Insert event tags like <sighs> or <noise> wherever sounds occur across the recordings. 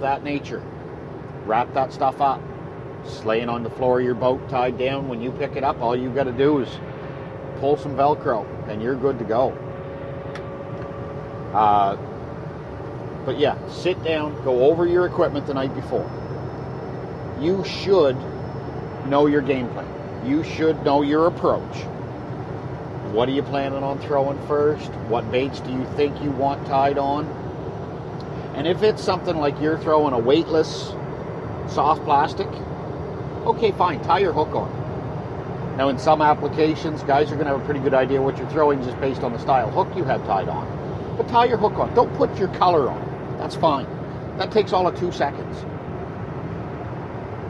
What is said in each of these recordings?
that nature. Wrap that stuff up. It's laying on the floor of your boat tied down. When you pick it up, all you've got to do is pull some Velcro and you're good to go. Uh, but yeah, sit down, go over your equipment the night before. You should know your game plan. You should know your approach. What are you planning on throwing first? What baits do you think you want tied on? And if it's something like you're throwing a weightless soft plastic, okay, fine, tie your hook on. Now, in some applications, guys are going to have a pretty good idea what you're throwing just based on the style hook you have tied on. But tie your hook on. Don't put your color on. That's fine. That takes all of two seconds.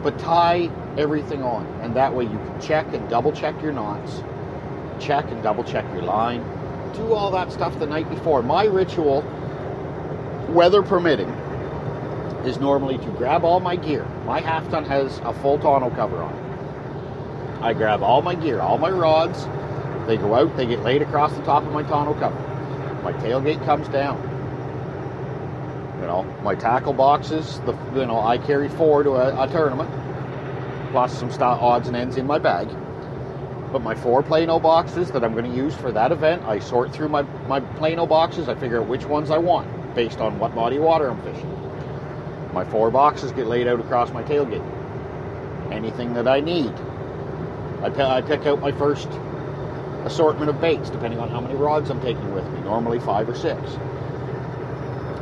But tie everything on, and that way you can check and double check your knots, check and double check your line, do all that stuff the night before. My ritual, weather permitting, is normally to grab all my gear. My half ton has a full tonneau cover on it. I grab all my gear, all my rods. They go out, they get laid across the top of my tonneau cover. My tailgate comes down. You know, my tackle boxes, the you know, I carry four to a, a tournament, plus some odds and ends in my bag. But my four Plano boxes that I'm going to use for that event, I sort through my, my Plano boxes. I figure out which ones I want based on what body of water I'm fishing. My four boxes get laid out across my tailgate. Anything that I need. I, pick out my first assortment of baits depending on how many rods I'm taking with me, normally five or six.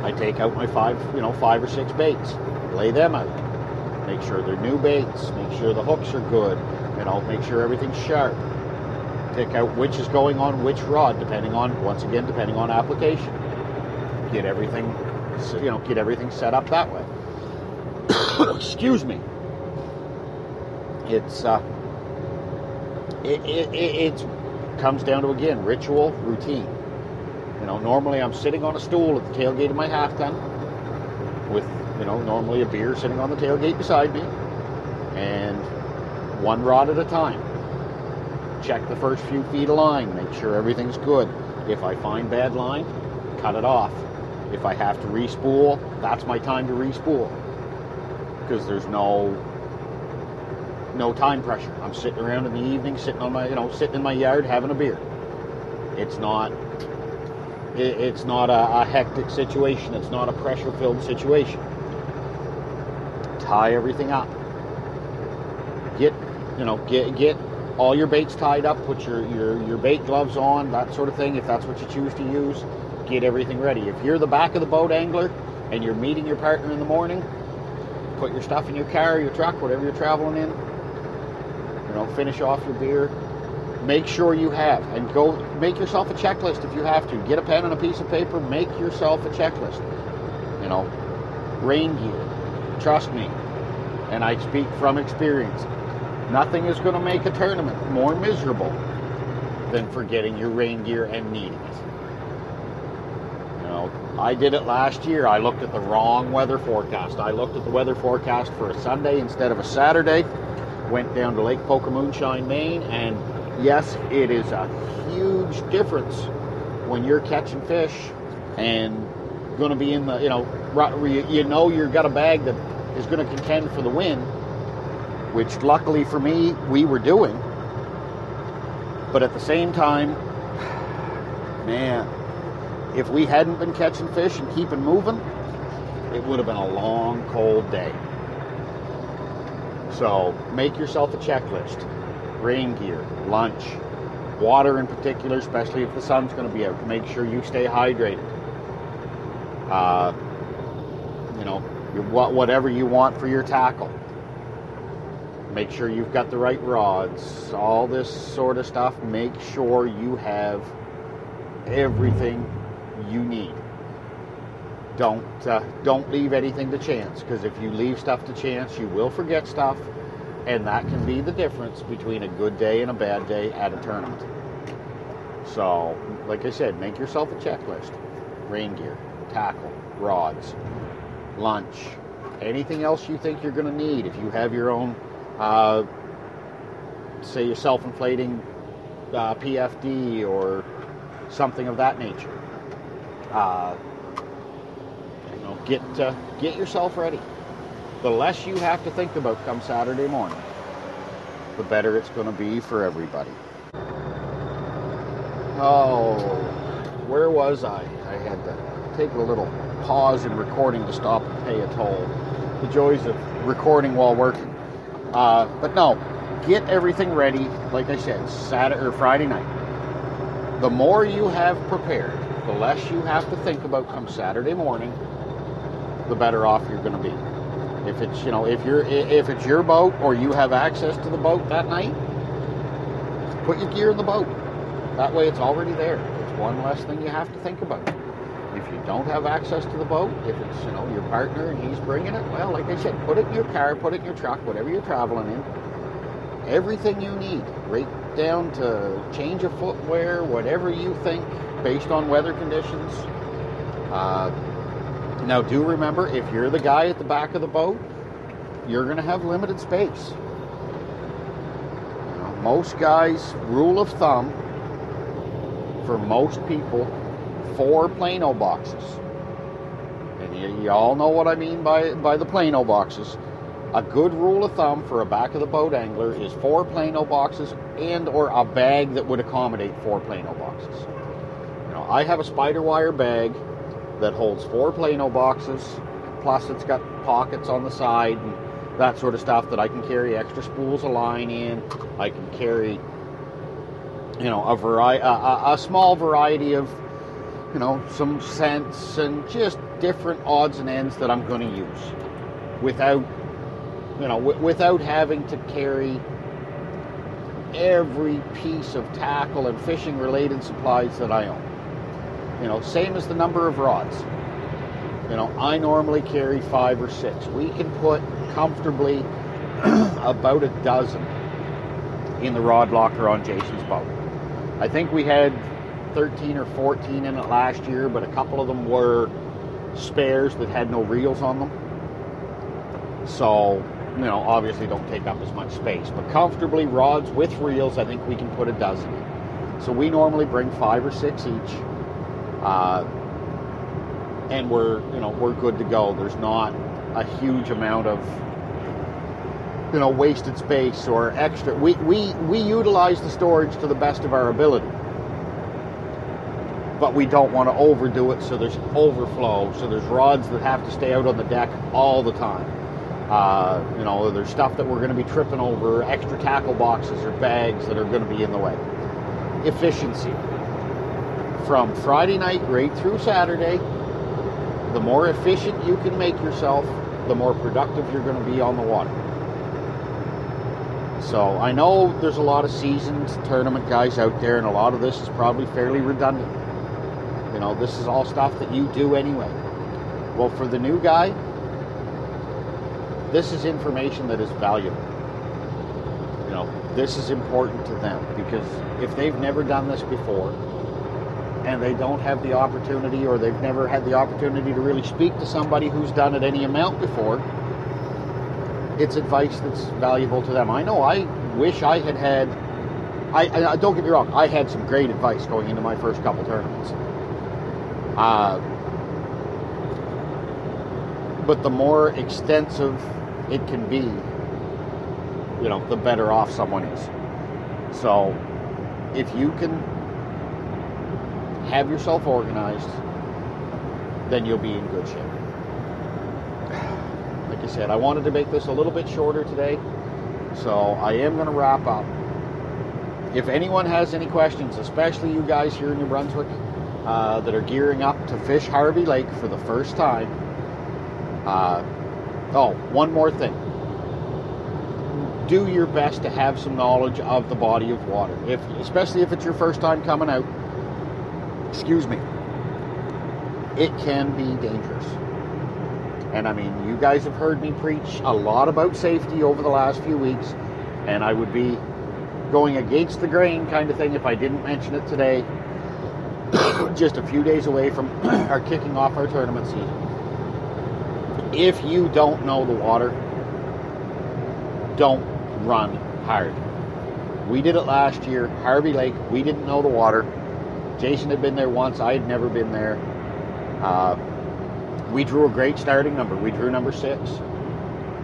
I take out my five, you know, five or six baits, lay them out, make sure they're new baits, make sure the hooks are good, you know, make sure everything's sharp. Pick out which is going on which rod, depending on, once again, depending on application. Get everything, you know, get everything set up that way. <coughs> Excuse me. It's, uh, it, it, it, it comes down to, again, ritual, routine. You know, normally I'm sitting on a stool at the tailgate of my half ton with, you know, normally a beer sitting on the tailgate beside me and one rod at a time. Check the first few feet of line, make sure everything's good. If I find bad line, cut it off. If I have to respool, that's my time to respool. Because there's no no time pressure. I'm sitting around in the evening, sitting on my, you know, sitting in my yard having a beer. It's not it, it's not a, a hectic situation. It's not a pressure-filled situation. Tie everything up. Get, you know, get get all your baits tied up. Put your your your bait gloves on, that sort of thing. If that's what you choose to use, get everything ready. If you're the back of the boat angler and you're meeting your partner in the morning, put your stuff in your car, your truck, whatever you're traveling in. You know, finish off your beer, make sure you have and go make yourself a checklist if you have to. Get a pen and a piece of paper make yourself a checklist. You know rain gear trust me and i speak from experience. Nothing is going to make a tournament more miserable than forgetting your rain gear and needing it i did it last year. I looked at the wrong weather forecast. I looked at the weather forecast for a sunday instead of a saturday. Went down to lake Pocomoonshine maine and yes, it is a huge difference when you're catching fish and going to be in the, you know, you know you've got a bag that is going to contend for the win, which luckily for me, we were doing. But at the same time, <sighs> man, if we hadn't been catching fish and keeping moving, it would have been a long, cold day. So make yourself a checklist rain gear, lunch, water in particular, especially if the sun's going to be out, make sure you stay hydrated. Uh, you know, whatever you want for your tackle. Make sure you've got the right rods, all this sort of stuff. Make sure you have everything you need. Don't uh, don't leave anything to chance because if you leave stuff to chance, you will forget stuff and that can be the difference between a good day and a bad day at a tournament. So, like I said, make yourself a checklist rain gear, tackle, rods, lunch, anything else you think you're going to need. If you have your own, uh, say, your self inflating uh, PFD or something of that nature. Uh, know, get uh, get yourself ready. The less you have to think about come Saturday morning, the better it's going to be for everybody. Oh, where was I? I had to take a little pause in recording to stop and pay a toll. The joys of recording while working. Uh, but no, get everything ready, like I said, Saturday or Friday night. The more you have prepared, the less you have to think about come Saturday morning, the better off you're going to be. If it's you know if you're if it's your boat or you have access to the boat that night, put your gear in the boat. That way, it's already there. It's one less thing you have to think about. If you don't have access to the boat, if it's you know your partner and he's bringing it, well, like I said, put it in your car, put it in your truck, whatever you're traveling in. Everything you need, right down to change of footwear, whatever you think, based on weather conditions. Uh, now, do remember, if you're the guy at the back of the boat, you're going to have limited space. Most guys, rule of thumb, for most people, four Plano boxes. And you, you, all know what I mean by, by the Plano boxes. A good rule of thumb for a back of the boat angler is four Plano boxes and or a bag that would accommodate four Plano boxes. You know, I have a SpiderWire bag that holds four Plano boxes, plus it's got pockets on the side and that sort of stuff that I can carry extra spools of line in. I can carry, you know, a variety, a, a small variety of, you know, some scents and just different odds and ends that I'm going to use, without, you know, w- without having to carry every piece of tackle and fishing related supplies that I own. You know, same as the number of rods. You know, I normally carry five or six. We can put comfortably <clears throat> about a dozen in the rod locker on Jason's boat. I think we had 13 or 14 in it last year, but a couple of them were spares that had no reels on them. So, you know, obviously don't take up as much space. But comfortably, rods with reels, I think we can put a dozen in. So we normally bring five or six each. Uh, and we're, you know, we're good to go. There's not a huge amount of, you know, wasted space or extra. We, we, we utilize the storage to the best of our ability. But we don't want to overdo it so there's overflow. So there's rods that have to stay out on the deck all the time. Uh, you know, there's stuff that we're going to be tripping over, extra tackle boxes or bags that are going to be in the way. Efficiency. From Friday night right through Saturday, the more efficient you can make yourself, the more productive you're going to be on the water. So I know there's a lot of seasoned tournament guys out there, and a lot of this is probably fairly redundant. You know, this is all stuff that you do anyway. Well, for the new guy, this is information that is valuable. You know, this is important to them because if they've never done this before and they don't have the opportunity or they've never had the opportunity to really speak to somebody who's done it any amount before, it's advice that's valuable to them. I know I wish I had had, I, I don't get me wrong, I had some great advice going into my first couple tournaments. Uh, but the more extensive it can be, you know, the better off someone is. So, if you can have yourself organized, then you'll be in good shape. <sighs> Like I said, I wanted to make this a little bit shorter today, so I am going to wrap up. If anyone has any questions, especially you guys here in New Brunswick uh, that are gearing up to fish Harvey Lake for the first time, uh, oh, one more thing. Do your best to have some knowledge of the body of water, if especially if it's your first time coming out. Excuse me. It can be dangerous. And I mean, you guys have heard me preach a lot about safety over the last few weeks, and I would be going against the grain kind of thing if I didn't mention it today. <coughs> Just a few days away from <coughs> our kicking off our tournament season if you don't know the water, don't run hard. We did it last year, Harvey Lake. We didn't know the water. Jason had been there once. I had never been there. Uh, We drew a great starting number. We drew number six.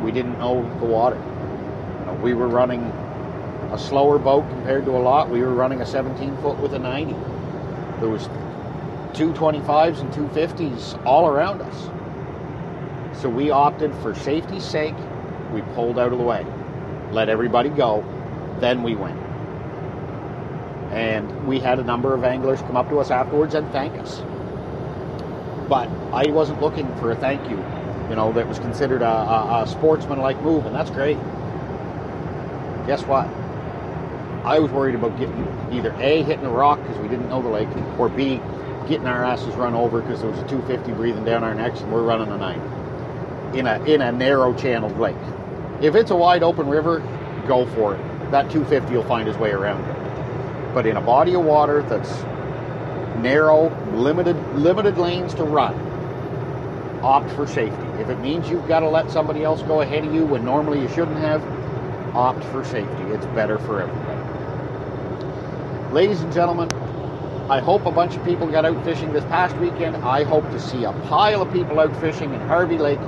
We didn't know the water. You know, we were running a slower boat compared to a lot. We were running a 17 foot with a 90. There was 225s and 250s all around us. So we opted for safety's sake. We pulled out of the way, let everybody go, then we went. And we had a number of anglers come up to us afterwards and thank us. But I wasn't looking for a thank you. You know, that was considered a, a, a sportsman-like move, and that's great. Guess what? I was worried about getting either A, hitting a rock because we didn't know the lake, or B, getting our asses run over because there was a 250 breathing down our necks and we're running a 9 in a, in a narrow channeled lake. If it's a wide open river, go for it. That 250 will find his way around it. But in a body of water that's narrow, limited limited lanes to run, opt for safety. If it means you've got to let somebody else go ahead of you when normally you shouldn't have, opt for safety. It's better for everybody. Ladies and gentlemen, I hope a bunch of people got out fishing this past weekend. I hope to see a pile of people out fishing in Harvey Lake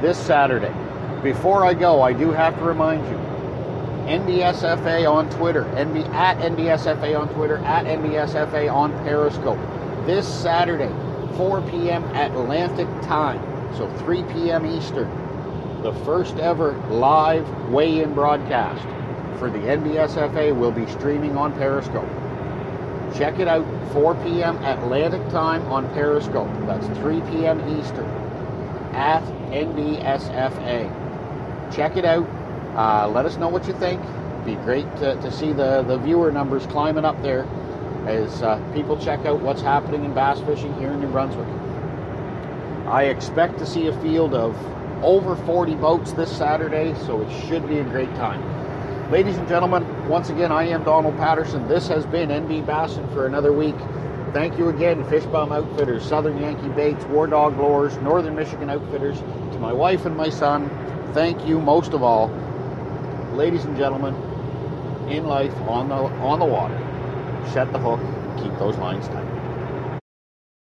this Saturday. Before I go, I do have to remind you NBSFA on Twitter, NB, at NBSFA on Twitter, at NBSFA on Periscope. This Saturday, 4 p.m. Atlantic time, so 3 p.m. Eastern, the first ever live weigh in broadcast for the NBSFA will be streaming on Periscope. Check it out, 4 p.m. Atlantic time on Periscope. That's 3 p.m. Eastern at NBSFA. Check it out uh, let us know what you think. Be great to, to see the, the viewer numbers climbing up there as uh, people check out what's happening in bass fishing here in New Brunswick. I expect to see a field of over 40 boats this Saturday, so it should be a great time. Ladies and gentlemen, once again, I am Donald Paterson. This has been NB Bassin for another week. Thank you again, Fishbum Outfitters, Southern Yankee Baits, War Dog Lures, Northern Michigan Outfitters, to my wife and my son. Thank you most of all ladies and gentlemen, in life on the on the water, set the hook, keep those lines tight.